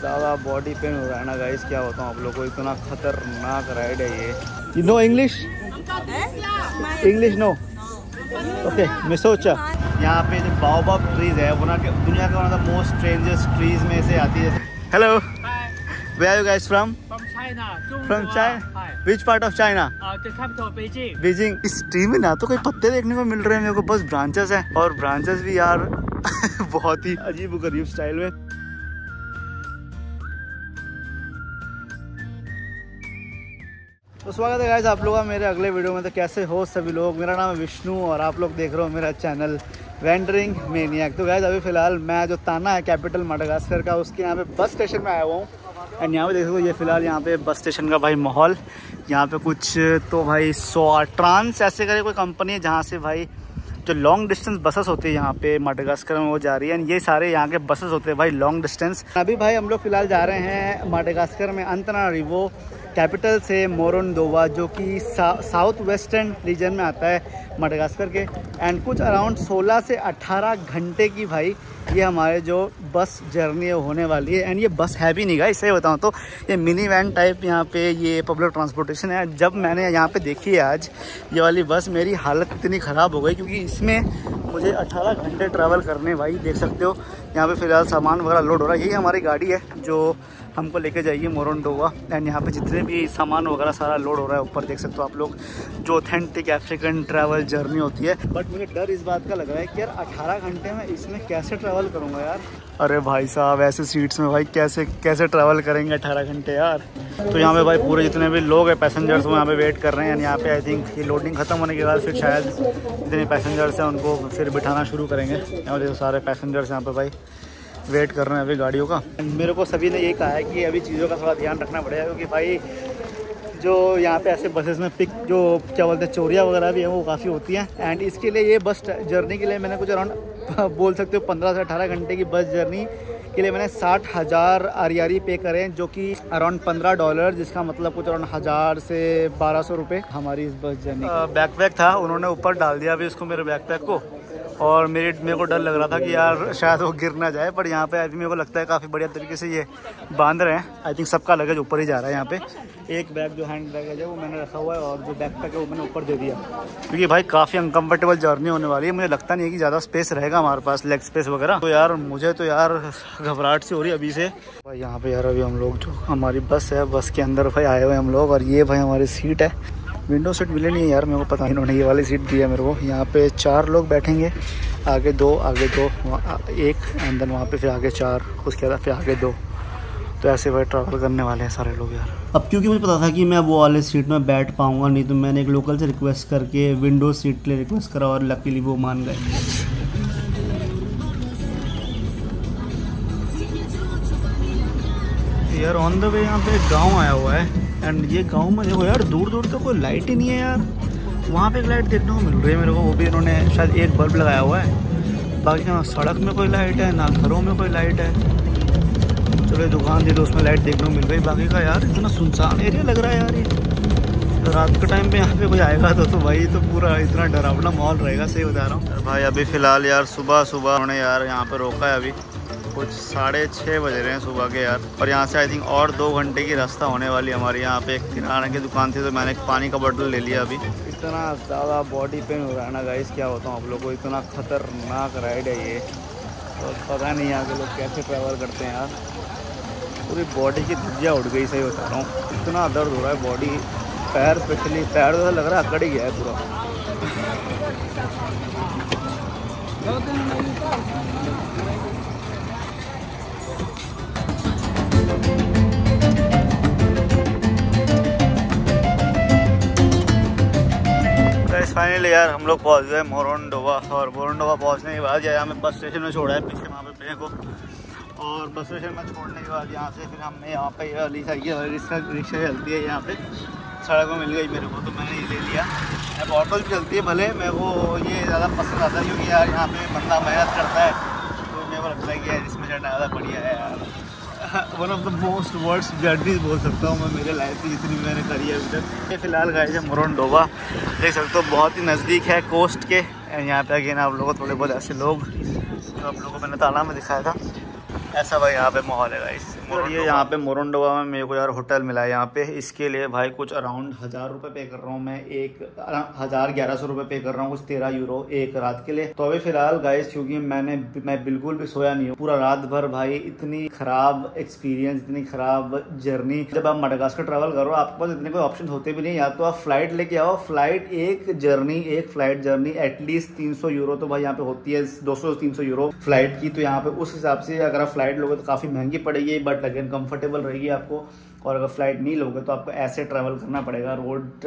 ज़्यादा body pain हो रहा है ना गाइस क्या बताऊँ आप लोग को? इतना खतरनाक राइड है ये। You know English English no okay मिसोचा यहाँ पे जो बाओबाब ट्रीज है वो ना दुनिया का one of the most strangest trees में से आती है। Hello where are you guys from From? China. From China Hi. Which part of China Uh, the capital Beijing. Beijing इस ट्री में ना तो कोई पत्ते देखने को मिल रहे हैं मेरे को बस ब्रांचेस हैं। और ब्रांचेस भी यार बहुत ही अजीब गरीब स्टाइल में। तो स्वागत है गाइस आप लोगों का मेरे अगले वीडियो में। तो कैसे हो सभी लोग? मेरा नाम है विष्णु और आप लोग देख रहे हो मेरा चैनल वेंडरिंग मेनियक तो गाइस अभी फ़िलहाल मैं जो ताना है कैपिटल माडागास्कर का, उसके यहाँ पे बस स्टेशन में आया हुआ हूँ। एंड यहाँ पे देख सकते हो, ये फ़िलहाल यहाँ पे बस स्टेशन का भाई माहौल। यहाँ पे कुछ तो भाई सो ट्रांस ऐसे करे कोई कंपनी है जहाँ से भाई जो लॉन्ग डिस्टेंस बसेस होती है यहाँ पे माडागास्कर में वो जा रही है। And ये सारे यहाँ के बसेस होते हैं भाई लॉन्ग डिस्टेंस अभी भाई हम लोग फ़िलहाल जा रहे हैं माडागास्कर में अंतनारिवो कैपिटल से मोरनदोवा जो कि साउथ वेस्टर्न रीजन में आता है माडागास्कर के। एंड कुछ अराउंड 16 से 18 घंटे की भाई, ये हमारे जो बस जर्नी होने वाली है। एंड ये बस है भी नहीं गा इससे बताऊँ तो। ये मिनी वैन टाइप यहाँ पे ये पब्लिक ट्रांसपोर्टेशन है। जब मैंने यहाँ पे देखी है आज, ये वाली बस, मेरी हालत इतनी ख़राब हो गई, क्योंकि इसमें मुझे 18 घंटे ट्रैवल करने भाई, देख सकते हो। यहाँ पे फ़िलहाल सामान वगैरह लोड हो रहा है। यही हमारी गाड़ी है, जो हमको लेके जाइए मोरनडोवा एंड यहाँ पे जितने भी सामान वगैरह सारा लोड हो रहा है, ऊपर देख सकते हो आप लोग। जो ऑथेंटिक अफ्रीकन ट्रैवल जर्नी होती है। बट मुझे डर इस बात का लग रहा है कि यार 18 घंटे में इसमें कैसे ट्रैवल करूँगा यार? अरे भाई साहब, ऐसे सीट्स में भाई कैसे कैसे ट्रैवल करेंगे अठारह घंटे यार? तो यहाँ पे भाई पूरे जितने भी लोग हैं पैसेंजर्स वो यहाँ पे वेट कर रहे हैं। यहाँ पे आई थिंक ये लोडिंग खत्म होने के बाद फिर शायद जितने पैसेंजर्स हैं, उनको फिर बिठाना शुरू करेंगे। यहाँ देखो सारे पैसेंजर्स यहाँ पे भाई। वेट कर रहे हैं अभी गाड़ियों का। मेरे को सभी ने ये कहा है कि अभी चीज़ों का थोड़ा ध्यान रखना पड़ेगा क्योंकि भाई जो यहाँ पे ऐसे बसेस में पिक जो क्या बोलते हैं चोरियाँ वगैरह भी हैं वो काफ़ी होती हैं। एंड इसके लिए ये बस जर्नी के लिए मैंने कुछ अराउंड बोल सकते हो पंद्रह से अठारह घंटे की बस जर्नी के लिए मैंने साठ हज़ार आरियारी पे करें जो कि अराउंड पंद्रह डॉलर जिसका मतलब कुछ अराउंड हज़ार से बारह सौ रुपये हमारी इस बस जर्नी बैकपैक था उन्होंने ऊपर डाल दिया अभी इसको मेरे बैकपैक को। और मेरे मेरे को डर लग रहा था कि यार शायद वो गिर ना जाए, पर यहाँ पे आई मेरे को लगता है काफ़ी बढ़िया तरीके से ये बाँध रहे हैं। आई थिंक सबका लगेज ऊपर ही जा रहा है यहाँ पे। एक बैग जो हैंड बैगेज है, वो मैंने रखा हुआ है और जो बैग पैक है, वो मैंने ऊपर दे दिया। क्योंकि भाई काफ़ी अनकम्फर्टेबल जर्नी होने वाली है। मुझे लगता नहीं है कि ज़्यादा स्पेस रहेगा हमारे पास लेग स्पेस वगैरह। तो यार, मुझे तो यार घबराहट सी हो रही है अभी से। भाई, यहाँ पे यार अभी हम लोग जो हमारी बस है बस के अंदर भाई आए हुए हम लोग, और ये भाई हमारी सीट है। विंडो सीट मिली नहीं है यार, मेरे को पता नहीं इन्होंने ये वाली सीट दी है मेरे को। यहाँ पे चार लोग बैठेंगे, आगे दो आगे दो एक एंड देन वहाँ पे फिर आगे चार, उसके बाद फिर आगे दो। तो ऐसे भाई ट्रैवल करने वाले हैं सारे लोग यार। अब क्योंकि मुझे पता था कि मैं वो वाले सीट में बैठ पाऊँगा, नहीं तो मैंने एक लोकल से रिक्वेस्ट करके विंडो सीट के लिए रिक्वेस्ट करा और लकीली वो मान गए। यार ऑन द वे यहाँ पे एक गाँव आया हुआ है एंड ये गाँव में देखो यार दूर दूर तक कोई लाइट ही नहीं है यार। वहाँ पे एक लाइट देखने को मिल रही है मेरे को, वो भी इन्होंने शायद एक बल्ब लगाया हुआ है। बाकी ना सड़क में कोई लाइट है, ना घरों में कोई लाइट है। चलो दुकान थी तो उसमें लाइट देखने को मिल गई बाकी का यार, इतना सुनसान एरिया लग रहा है यार ये। तो रात के टाइम पे यहाँ पे कोई आएगा तो तो भाई तो पूरा इतना डरावना माहौल रहेगा, सही बता रहा हूँ। भाई अभी फ़िलहाल यार सुबह सुबह उन्होंने यार यहाँ पे रोका है अभी। कुछ साढ़े छः बज रहे हैं सुबह के यार। और यहाँ से आई थिंक और दो घंटे की रास्ता होने वाली है हमारी। यहाँ पे एक किराना की दुकान थी तो मैंने एक पानी का बोतल ले लिया अभी। इतना ज़्यादा बॉडी पेन हो रहा है ना गाइस क्या होता हूँ आप लोग को? इतना खतरनाक राइड है ये। तो पता नहीं यहाँ के लोग कैसे ट्रैवल करते हैं यार। पूरी बॉडी की धज्जियाँ उठ गई सही बता रहा हूँ। इतना दर्द हो रहा है बॉडी पैर स्पेशली पैर तो लग रहा है अकड़ ही गया है पूरा। फाइनली यार, हम लोग पहुँच गए मोरनडोवा और मोरनडोवा पहुँचने के बाद यार हमें बस स्टेशन में छोड़ा है पीछे वहाँ पे पे को। और बस स्टेशन में छोड़ने के बाद यहाँ से फिर हमने यहाँ पे ये वाली साइकिल रिक्शा रिक्शा चलती है यहाँ पे। सड़क में मिल गई मेरे को तो मैंने ये ले लिया। अब ऑटो भी चलती है भले मेरे को ये ज़्यादा पसंद आता है क्योंकि यार यहाँ पे बंदा मेहनत करता है। तो मेरे को लगता है कि यार इसमें चढ़ना ज़्यादा बढ़िया है यार। One of the most weirdest journeys बोल सकता हूँ मैं मेरे लाइफ की जितनी मैंने करी है अभी तक। फ़िलहाल गए थे मोरनडोवा देख सकते हो बहुत ही नज़दीक है कोस्ट के। एंड यहाँ पे अगेन आप लोगों को थोड़े बहुत ऐसे लोग जो आप लोगों को मैंने ताला में दिखाया था। ऐसा भाई यहाँ पे माहौल है गाइस और ये यहाँ पे मोरंडोवा में मेरे को यार होटल मिला है यहाँ पे। इसके लिए भाई कुछ अराउंड हज़ार रुपए पे कर रहा हूँ मैं। एक हज़ार ग्यारह सौ रुपए पे कर रहा हूँ कुछ तेरह यूरो एक रात के लिए। तो अभी फ़िलहाल गाइस क्योंकि मैंने मैं बिल्कुल भी सोया नहीं हूँ। पूरा रात भर भाई इतनी खराब एक्सपीरियंस इतनी खराब जर्नी जब आप मडगास्कर ट्रेवल करो आपके पास इतने कोई ऑप्शन होते भी नहीं या तो आप फ़्लाइट लेके आओ। फ़्लाइट एक जर्नी एक फ़्लाइट जर्नी एटलीस्ट तीन सौ यूरो तो भाई यहाँ पे होती है। दो सौ तीन सौ यूरो फ़्लाइट की। तो यहाँ पे उस हिसाब से अगर आप फ़्लाइट लोगे तो काफ़ी महँगी पड़ेगी बट अगेन कंफर्टेबल रहेगी आपको। और अगर फ़्लाइट नहीं लोगे तो आपको ऐसे ट्रैवल करना पड़ेगा रोड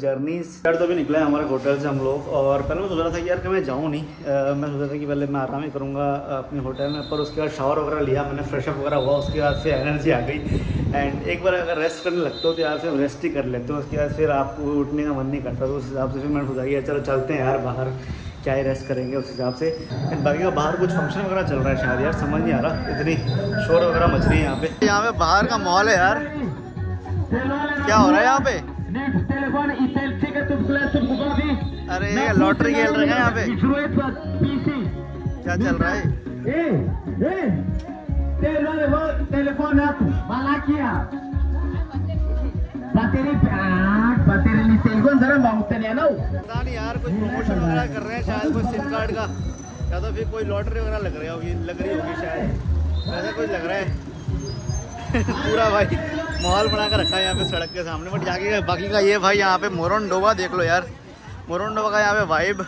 जर्नी यार तो अभी निकले हैं हमारे होटल से हम लोग और पहले मैं सोच रहा था कि यार कि मैं जाऊँ नहीं। आ, मैं सोच रहा था कि पहले मैं आराम ही करूँगा अपने होटल में पर उसके बाद शावर वगैरह लिया मैंने फ्रेशअप वगैरह हुआ उसके बाद फिर एनर्जी आ गई। एंड एक बार अगर रेस्ट करने लगते हो तो यार फिर रेस्ट ही कर लेते हो उसके बाद फिर आपको उठने का मन नहीं करता तो उस हिसाब से फिर मैंने सोचा कि चलो चलते हैं यार बाहर। क्या ही रेस्ट करेंगे उस हिसाब से एंड बाकी का बाहर कुछ फ़ंक्शन वगैरह चल रहा है शायद यार समझ नहीं आ रहा इतनी शोर वगैरह मच रही है यहाँ पे यहाँ पे बाहर का माहौल है यार क्या हो रहा है यहाँ पे अरे ये लॉटरी खेल रहे हैं यहाँ पे क्या चल रहा है पता नहीं यार वगैरह कर रहे हैं शायद सिम कार्ड का। या तो फिर कोई लॉटरी वगैरह लग लग रही होगी शायद। कुछ लग रहा है। पूरा भाई, माहौल बना कर रखा है यहाँ पे सड़क के सामने। बट जाके बाकी का ये भाई, यहाँ पे मोरन डोबा देख लो यार। मोरन डोबा का यहाँ पे वाइब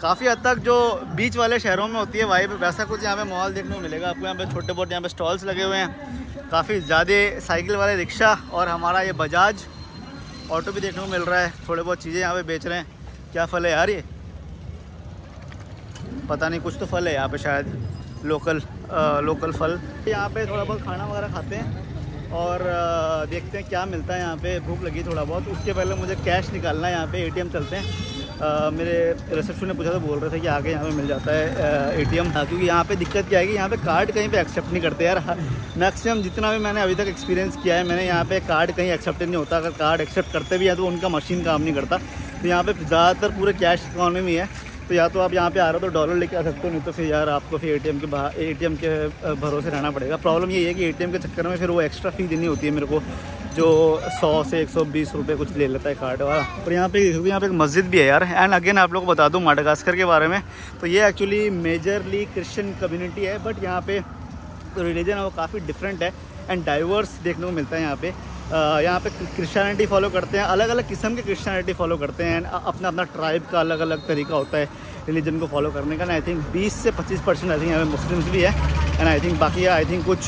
काफ़ी हद तक जो बीच वाले शहरों में होती है वाइब वैसा कुछ यहाँ पे माहौल देखने को मिलेगा। आपको यहाँ पे छोटे बहुत यहाँ पे स्टॉल्स लगे हुए हैं। काफ़ी ज़्यादा साइकिल वाले रिक्शा और हमारा ये बजाज ऑटो भी देखने को मिल रहा है। थोड़े बहुत चीज़ें यहाँ पे बेच रहे हैं। क्या फल है यार ये? पता नहीं कुछ तो फल है यहाँ पे शायद। लोकल आ, लोकल फल। यहाँ पे थोड़ा बहुत खाना वगैरह खाते हैं और आ, देखते हैं क्या मिलता है यहाँ पे। भूख लगी थोड़ा बहुत। उसके पहले मुझे कैश निकालना है यहाँ पे। एटीएम चलते हैं। मेरे रिसेप्शन ने पूछा था बोल रहे थे कि आगे यहाँ पे मिल जाता है एटीएम हाँ, क्योंकि यहाँ पे दिक्कत क्या है कि यहाँ पे कार्ड कहीं पे एक्सेप्ट नहीं करते यार। मैक्सिमम जितना भी मैंने अभी तक एक्सपीरियंस किया है मैंने यहाँ पे कार्ड कहीं एक्सेप्ट नहीं होता। अगर कार्ड एक्सेप्ट करते भी हैं तो उनका मशीन काम नहीं करता। तो यहाँ पर ज़्यादातर पूरे कैश इकॉनमी है तो या तो आप यहाँ पे आ रहे हो तो डॉलर लेके आ सकते हो नहीं तो फिर यार आपको फिर एटीएम के बाहर एटीएम के भरोसे रहना पड़ेगा। प्रॉब्लम ये है कि एटीएम के चक्कर में फिर वो एक्स्ट्रा फ़ी देनी होती है मेरे को। जो सौ से एक सौ बीस रुपये कुछ ले लेता है कार्ड वाला और यहाँ पे यहाँ पे एक मस्जिद भी है यार। एंड अगेन आप लोग को बता दूँ माडागास्कर के बारे में। तो ये एक्चुअली मेजरली क्रिश्चियन कम्युनिटी है बट यहाँ पे रिलीजन है, वो काफ़ी डिफरेंट है। एंड डाइवर्स देखने को मिलता है यहाँ पे। यहाँ पे क्रिश्चियनिटी फॉलो करते हैं। अलग अलग किस्म के क्रिश्चियनिटी फॉलो करते हैं। एंड अपना अपना ट्राइब का अलग अलग तरीका होता है रिलीजन को फॉलो करने का। आई थिंक 20 से 25 परसेंट आई थिंक यहाँ पे मुस्लिम्स भी है। एंड आई थिंक बाकी आई थिंक कुछ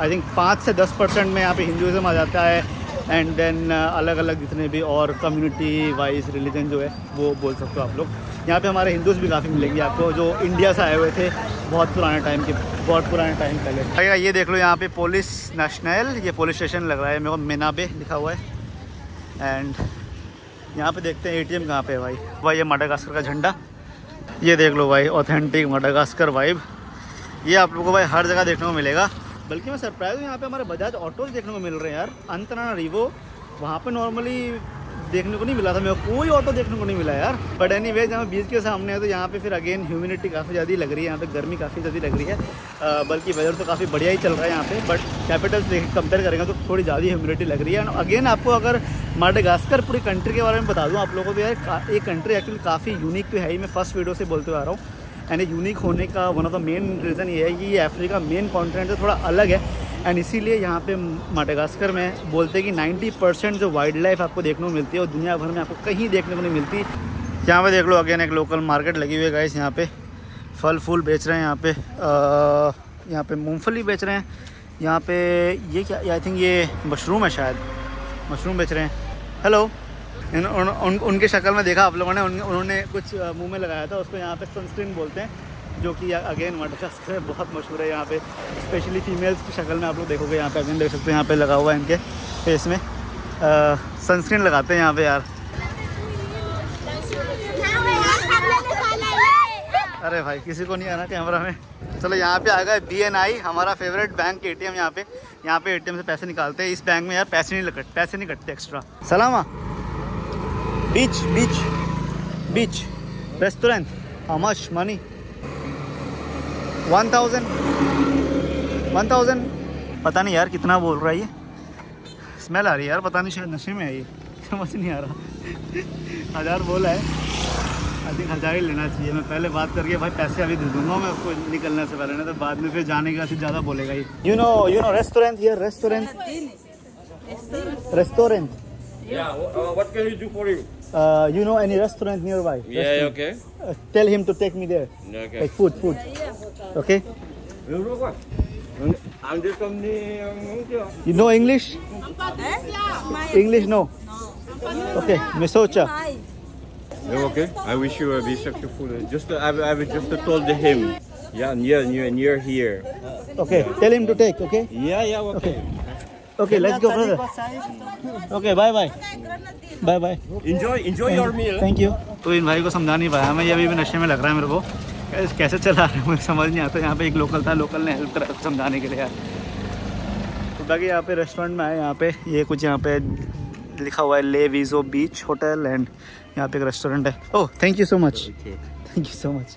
आई थिंक पाँच से दस परसेंट में यहाँ पे हिंदुज़म आ जाता है एंड देन अलग अलग जितने भी और कम्युनिटी वाइज रिलीजन जो है, वो बोल सकते हो आप लोग। यहाँ पे हमारे हिंदूज भी काफ़ी मिलेंगे आपको, जो इंडिया से आए हुए थे बहुत पुराने टाइम के, बहुत पुराने टाइम पहले। भैया ये देख लो यहाँ पे पुलिस नेशनल ये पुलिस स्टेशन लग रहा है, मेरे को मीनाबे लिखा हुआ है। एंड यहाँ पे देखते हैं एटीएम कहाँ पे है भाई। भाई, ये माडागास्कर का झंडा। ये देख लो भाई ऑथेंटिक माडागास्कर वाइब ये आप लोग को भाई हर जगह देखने को मिलेगा। बल्कि मैं सरप्राइज़ हूँ, यहाँ पे हमारे बजाज ऑटोज देखने को मिल रहे हैं यार। अंतराना रिवो वहाँ पे नॉर्मली देखने को नहीं मिला था, मेरे कोई ऑटो देखने को नहीं मिला यार। बट एनी वेज जहाँ बीच के सामने है तो यहाँ पे फिर अगेन ह्यूमिडिटी काफ़ी ज़्यादा लग रही है, यहाँ पे गर्मी काफ़ी ज़्यादा लग रही है। बल्कि वेदर तो काफ़ी बढ़िया ही चल रहा है यहाँ पे बट कैपिटल से कंपेयर करेंगे तो थोड़ी ज़्यादा ह्यूमिडिटी लग रही है। अगेन आपको अगर माडेगास्कर पूरी कंट्री के बारे में बता दूँ, आप लोगों को तो यार ये कंट्री एक्चुअली काफ़ी यूनिक तो है ही, मैं फ़र्स्ट वीडियो से बोलते आ रहा हूँ। एंड यूनिक होने का one of the main reason ये है कि ये अफ्रीका मेन कॉन्टिनेंट है थोड़ा अलग है। एंड इसीलिए यहाँ पे माटागास्कर में बोलते हैं कि 90 परसेंट जो वाइल्ड लाइफ आपको देखने को मिलती है और दुनिया भर में आपको कहीं देखने को नहीं मिलती। यहाँ पे देख लो अगेन एक लोकल मार्केट लगी हुई है गाइस यहाँ पे फल फूल बेच रहे हैं, यहाँ पे यहाँ पे मूंगफली बेच रहे हैं, यहाँ पे ये क्या आई थिंक ये मशरूम है शायद। मशरूम बेच रहे हैं। हेलो उन, उन, उन, उनके शक्ल में देखा आप लोगों ने उन, उन्होंने कुछ मुँह में लगाया था उसको यहाँ पे सनस्क्रीन बोलते हैं जो कि अगेन मडगास्कर में बहुत मशहूर है यहाँ पे स्पेशली फीमेल्स की शक्ल में आप लोग देखोगे यहाँ पे अगेन देख सकते हैं यहाँ पे लगा हुआ है इनके फेस में। सनस्क्रीन लगाते हैं यहाँ पे यार। अरे भाई किसी को नहीं आना कैमरा में। चलो यहाँ पे आ गए बी एन आई हमारा favourite bank A T M यहाँ पे। यहाँ पे एटीएम से पैसे निकालते हैं इस बैंक में यार पैसे नहीं लगते पैसे नहीं कटते extra Salama. Beach beach beach restaurant how much money one thousand one thousand पता नहीं यार कितना बोल रहा है ये। स्मेल आ रही है यार पता नहीं शायद नशे में है ये। समझ नहीं आ रहा। हज़ार बोला है। आई थिंक हज़ार ही लेना चाहिए। मैं पहले बात करके भाई पैसे अभी दे दूँगा मैं उसको निकलने से पहले ना तो बाद में फिर जाने का फिर ज़्यादा बोलेगा ये। You know you know restaurant here restaurant restaurant uh, what can we do for you? Uh, know any restaurant nearby? Yeah, okay. Uh, tell him to take me there. Okay. Like food, food. Okay. Đúng rồi quá. Anh đi cầm đi uống chưa? You know English? English no. Okay. Misocha. Yeah, okay. I wish you a be successful. Just uh, I, I was just told him. Yeah, near near near here. Okay. Tell him to take. Okay. Yeah, yeah, okay. Okay. Let's go, brother. Okay. Bye bye. Bye bye. Enjoy enjoy your meal. Thank you तो इन भाई को समझा नहीं पाया। मैं ये अभी भी नशे में लग रहा है मेरे को। कैसे- कैसे चला रहे हैं? मुझे समझ नहीं आता। यहाँ पे एक लोकल था लोकल ने हेल्प करा समझाने के लिए यार। तो बाकी यहाँ पे रेस्टोरेंट में आए। यहाँ पे ये कुछ यहाँ पे लिखा हुआ है ले वीजो बीच होटल एंड यहाँ पे एक रेस्टोरेंट है। ओह thank you so much thank you so much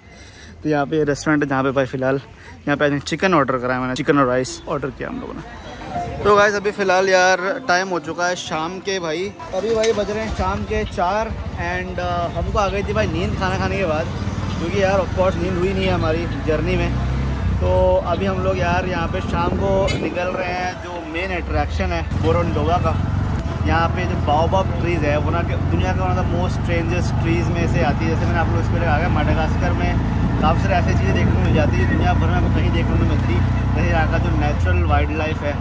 तो यहाँ पे रेस्टोरेंट है जहाँ पे भाई फ़िलहाल यहाँ पे चिकन ऑर्डर कराया मैंने चिकन और राइस ऑर्डर किया हम लोगों ने। तो गाइस अभी फ़िलहाल यार टाइम हो चुका है शाम के भाई। अभी भाई बज रहे हैं शाम के चार एंड हमको आ गई थी भाई नींद खाना खाने के बाद, क्योंकि यार ऑफकोर्स नींद हुई नहीं है हमारी जर्नी में। तो अभी हम लोग यार यहाँ पे शाम को निकल रहे हैं जो मेन अट्रैक्शन है बोरोंडोगा का। यहाँ पे जो बाओबाब ट्रीज़ है, वो ना दुनिया का one of the most strangest trees में से आती है। जैसे मैंने आप लोग इसके लिए कहा माडागास्कर में काफ़ी सारी ऐसी चीज़ें देखने को मिल जाती है दुनिया भर में कहीं देखने को मिलती। जैसे यहाँ का जो नेचुरल वाइल्ड लाइफ है।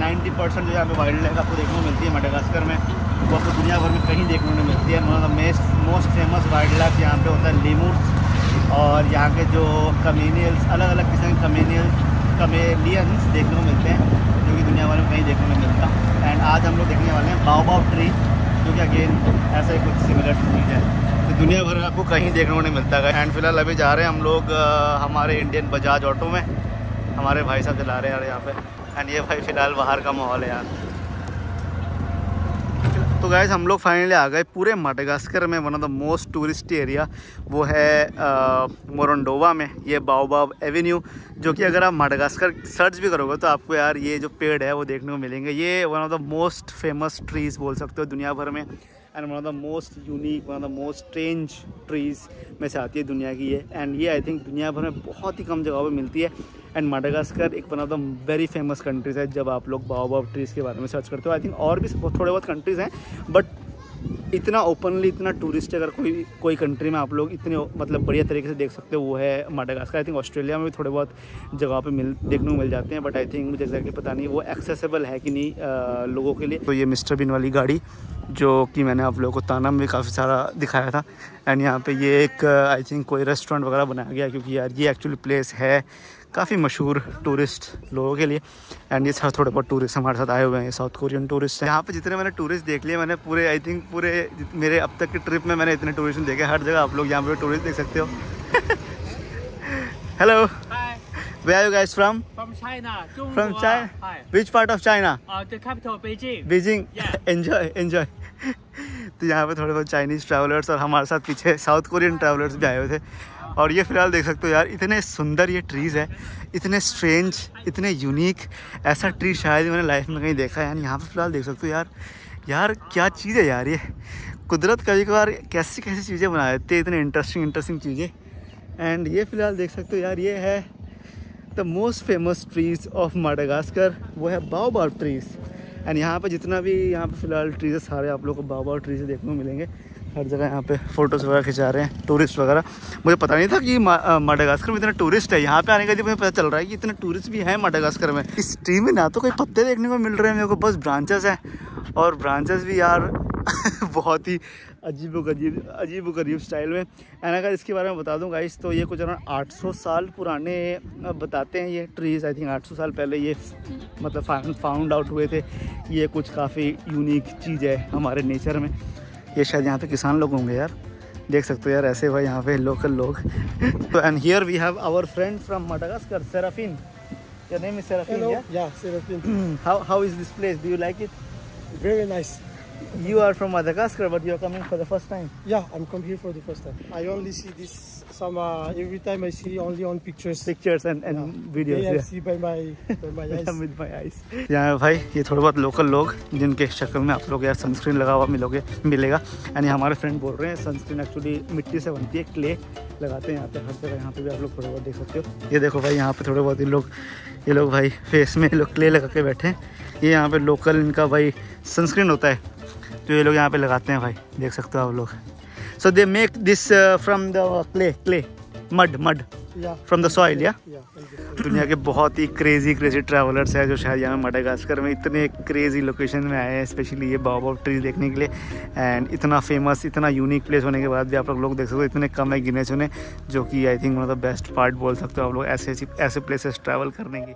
90 परसेंट जो यहाँ पे वाइल्ड लाइफ आपको देखने को मिलती है मडागास्कर में। वो आपको दुनिया भर में कहीं देखने को मिलती है। The most most famous wildlife यहाँ पे होता है लीमूर्स और यहाँ के जो कमेनियल्स अलग अलग किस्म के कमेनियल्स कमेलियंस देखने को मिलते हैं, जो कि दुनिया भर में कहीं देखने को मिलता। एंड आज हम लोग देखने वाले हैं बाओबाब ट्री जो कि अगेन ऐसा ही कुछ सिमिलर चीज़ है। तो दुनिया भर में आपको कहीं देखने को नहीं मिलता है। एंड फ़िलहाल अभी जा रहे हैं हम लोग हमारे इंडियन बजाज ऑटो में। हमारे भाई साहब चला रहे हैं यहाँ पे। एंड ये भाई, फ़िलहाल बाहर का माहौल है यार। तो गैस हम लोग फाइनली आ गए पूरे माडागास्कर में one of the most tourist area वो है मोरंडोवा में, ये बाओबाब एवेन्यू जो कि अगर आप माडागास्कर सर्च भी करोगे तो आपको यार ये जो पेड़ है वो देखने को मिलेंगे। ये one of the most famous trees बोल सकते हो दुनिया भर में and one of the most unique one of the most strange trees में से आती है दुनिया की ये। एंड ये आई थिंक दुनिया भर में बहुत ही कम जगहों पर मिलती है। एंड माडागास्कर एक one of the very famous countries है जब आप लोग बाओबाब ट्रीज़ के बारे में सर्च करते हो आई थिंक और भी थोड़े बहुत कंट्रीज़ हैं बट इतना ओपनली इतना टूरिस्ट अगर कोई कोई कंट्री में आप लोग इतने मतलब बढ़िया तरीके से देख सकते हो वो है माडागास्कर। आई थिंक ऑस्ट्रेलिया में भी थोड़े बहुत जगह पे मिल देखने को मिल जाते हैं बट आई थिंक मुझे एग्जैक्टली पता नहीं वो एक्सेसिबल है कि नहीं अ, लोगों के लिए। तो ये मिस्टर बिन वाली गाड़ी जो कि मैंने आप लोगों को ताना में काफ़ी सारा दिखाया था। एंड यहाँ पे ये एक आई थिंक कोई रेस्टोरेंट वगैरह बनाया गया क्योंकि यार ये एक्चुअली प्लेस है काफ़ी मशहूर टूरिस्ट लोगों के लिए। एंड ये साथ थोड़े बहुत टूरिस्ट हमारे साथ आए हुए हैं साउथ कोरियन टूरिस्ट हैं। यहाँ पे जितने मैंने टूरिस्ट देख लिए मैंने पूरे आई थिंक पूरे मेरे अब तक के ट्रिप में मैंने इतने टूरिस्ट देखे। हर जगह आप लोग यहाँ पे टूरिस्ट देख सकते हो। Hello where are you guys from from? China. 中 from 国 China Hi. Which part of China Uh, the capital Beijing. Beijing Yeah. Enjoy enjoy तो यहाँ पे थोड़े बहुत चाइनीज़ ट्रैवलर्स और हमारे साथ पीछे साउथ कोरियन ट्रैवलर्स भी आए हुए थे। और ये फ़िलहाल देख सकते हो यार, इतने सुंदर ये ट्रीज़ है, इतने स्ट्रेंज इतने यूनिक ऐसा ट्री शायद मैंने लाइफ में कहीं देखा है यानी यहाँ पर फ़िलहाल देख सकते हो यार यार क्या चीज़ है यार ये? कुदरत कभी कभार कैसी कैसी चीज़ें बना देती है, इतने इंटरेस्टिंग इंटरेस्टिंग चीज़ें। एंड ये फ़िलहाल देख सकते हो यार, ये है the most famous trees of Madagascar वो है बाओबाब ट्रीज एंड यहाँ पर जितना भी, यहाँ पर फ़िलहाल ट्रीज है, सारे आप लोग को बाओबाब ट्रीज देखने को मिलेंगे। हर जगह यहाँ पे फ़ोटोज़ वगैरह खिंचा रहे हैं टूरिस्ट वगैरह। मुझे पता नहीं था कि माडागास्कर में इतना टूरिस्ट है। यहाँ पे आने के बाद मुझे पता चल रहा है कि इतने टूरिस्ट भी हैं माडागास्कर में। इस ट्री में ना तो कोई पत्ते देखने को मिल रहे हैं, मेरे को बस ब्रांचेस हैं। और ब्रांचेस भी यार बहुत ही अजीब गरीब अजीब गरीब स्टाइल में। एंड अगर इसके बारे में बता दूँ गाइस तो ये कुछ अराउंड 800 साल पुराने बताते हैं ये ट्रीज़ आई थिंक 800 साल पहले ये मतलब फाउंड आउट हुए थे। ये कुछ काफ़ी यूनिक चीज़ है हमारे नेचर में। ये शायद यहाँ पे किसान लोग होंगे यार। देख सकते हो यार ऐसे भाई यहाँ पे लोकल लोग। तो and here we have our friend from Madagascar Serafin your name is Serafin या Serafin how how is this place do you like it very nice You are from Madagascar, but you're coming for the first time. Yeah, I'm come here for the first time. I only see this some uh, every time I see only on pictures. Pictures and, and yeah. videos. Yeah, I Yeah. see by my by my eyes. with my eyes. यहाँ भाई ये थोड़े बहुत local लोग जिनके शक्ल में आप लोग यार सनस्क्रीन लगा हुआ मिलोगे मिलेगा एंड हमारे फ्रेंड बोल रहे हैं सनस्क्रीन एक्चुअली मिट्टी से बनती है क्ले लगाते हैं यहाँ पे हर जगह यहाँ पे भी आप लोग थोड़े बहुत देख सकते हो ये देखो भाई यहाँ पे थोड़े बहुत ये लोग ये लोग भाई फेस में लोग क्ले लगा के बैठे हैं। ये यहाँ पे लोकल इनका भाई सनस्क्रीन होता है। तो ये लोग यहाँ पे लगाते हैं भाई। देख सकते हो आप लोग। So they make this from the clay clay mud mud. From the soil या दुनिया के बहुत ही क्रेजी क्रेजी ट्रैवलर्स हैं जो शायद यहाँ मडागास्कर में इतने क्रेजी लोकेशन में आए हैं स्पेशली ये बाबा ट्रीज देखने के लिए। एंड इतना फ़ेमस इतना यूनिक प्लेस होने के बाद भी आप लोग लोग देख सकते हो इतने कम है गिने चुने जो कि I think one of the best part बोल सकते हो आप लोग ऐसे ऐसे प्लेसेस ट्रैवल करने की।